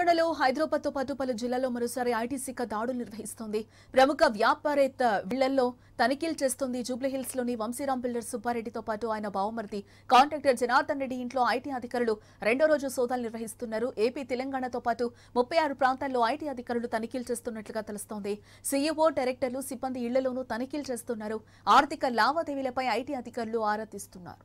తెలంగాణలో హైదరాబాద్తో పాటు పలు జిల్లాల్లో మరోసారి ఐటీ దాడులు నిర్వహిస్తోంది. ప్రముఖ వ్యాపారేత విళ్ళల్లో తనిఖీలు చేస్తోంది జూబ్లీహిల్స్లోని వంశీరాం బిల్డర్ సుబ్బారెడ్డితో పాటు ఆయన బావమరిది. కాంట్రాక్టర్ జనార్దన్ రెడ్డి ఇంట్లో ఐటీ అధికారులు రెండో రోజు సోదాలు నిర్వహిస్తున్నారు. ఏపీ తెలంగాణతో పాటు ముప్పై ఆరు ప్రాంతాల్లో ఐటీ అధికారులు తనిఖీలు చేస్తున్నట్లుగా తెలుస్తోంది. సీఈఓ డైరెక్టర్లు సిబ్బంది ఇళ్ళలోనూ తనిఖీలు చేస్తున్నారు. ఆర్థిక లావాదేవీలపై ఐటీ అధికారులు ఆరా తీస్తున్నారు.